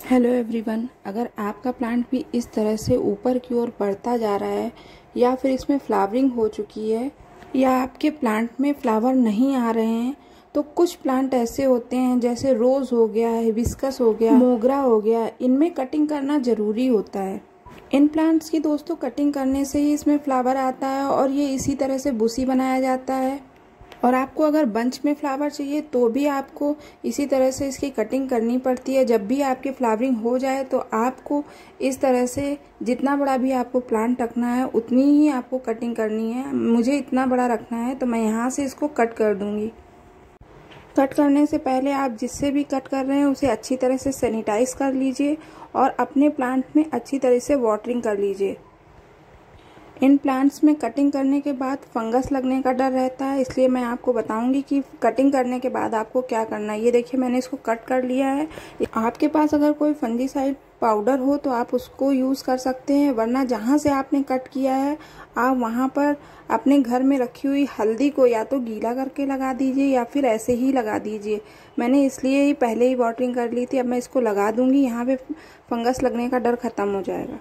Hello everyone अगर आपका plant भी इस तरह से ऊपर की ओर बढ़ता जा रहा है, या फिर इसमें फ्लावरिंग हो चुकी है, या आपके प्लांट में फ्लावर नहीं आ रहे हैं तो कुछ प्लांट ऐसे होते हैं जैसे रोज़ हो गया हिबिस्कस हो गया, मोगरा हो गया, इनमें कटिंग करना ज़रूरी होता है। इन प्लांट्स की दोस्तों कटिंग करने से ही इसमें फ्लावर आता है और ये इसी तरह से बुसी बनाया जाता है। और आपको अगर बंच में फ्लावर चाहिए तो भी आपको इसी तरह से इसकी कटिंग करनी पड़ती है। जब भी आपकी फ्लावरिंग हो जाए तो आपको इस तरह से जितना बड़ा भी आपको प्लांट रखना है, उतनी ही आपको कटिंग करनी है। मुझे इतना बड़ा रखना है तो मैं यहाँ से इसको कट कर दूँगी। कट करने से पहले आप जिससे भी कट कर रहे हैं, उसे अच्छी तरह से सैनिटाइज कर लीजिए और अपने प्लांट में अच्छी तरह से वाटरिंग कर लीजिए। इन प्लांट्स में कटिंग करने के बाद फंगस लगने का डर रहता है, इसलिए मैं आपको बताऊँगी कि कटिंग करने के बाद आपको क्या करना है। ये देखिए, मैंने इसको कट कर लिया है। आपके पास अगर कोई फंजीसाइड पाउडर हो तो आप उसको यूज़ कर सकते हैं, वरना जहाँ से आपने कट किया है, आप वहाँ पर अपने घर में रखी हुई हल्दी को या तो गीला करके लगा दीजिए या फिर ऐसे ही लगा दीजिए। मैंने इसलिए ही पहले ही वाटरिंग कर ली थी, अब मैं इसको लगा दूँगी, यहाँ पे फंगस लगने का डर ख़त्म हो जाएगा।